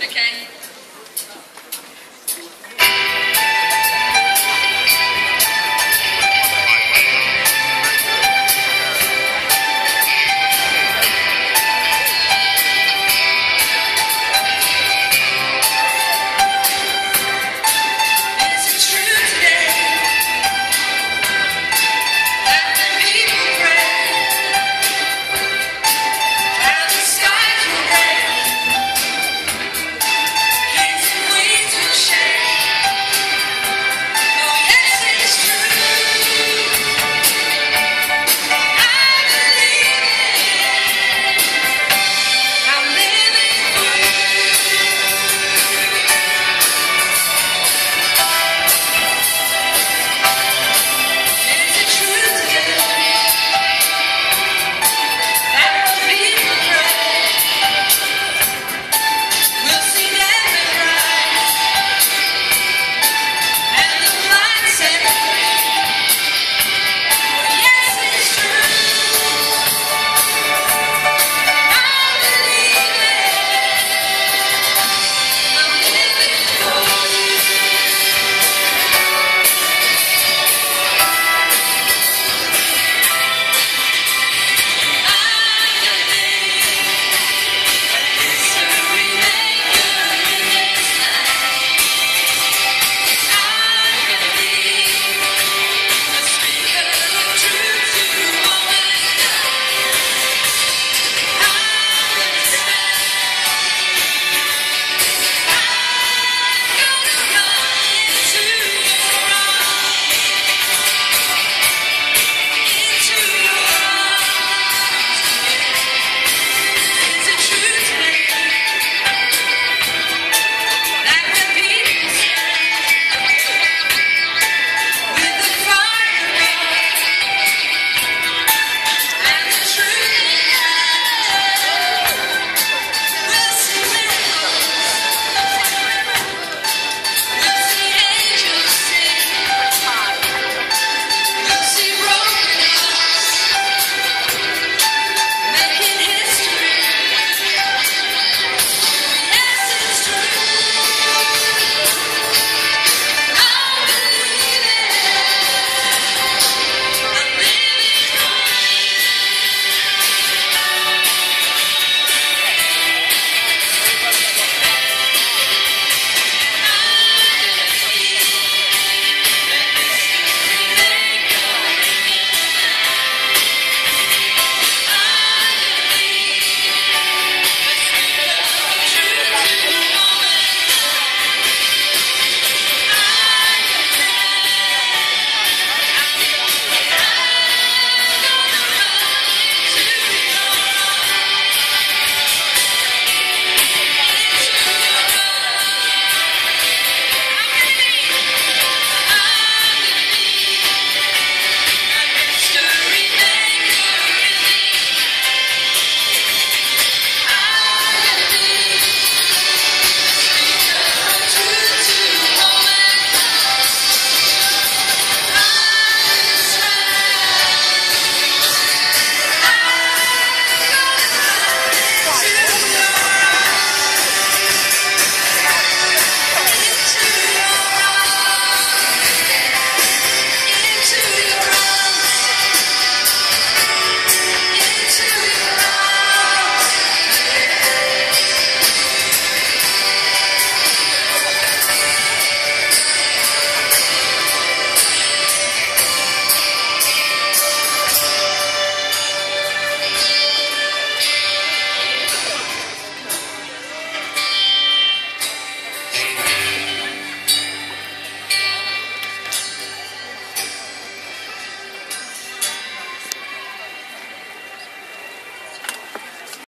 Okay.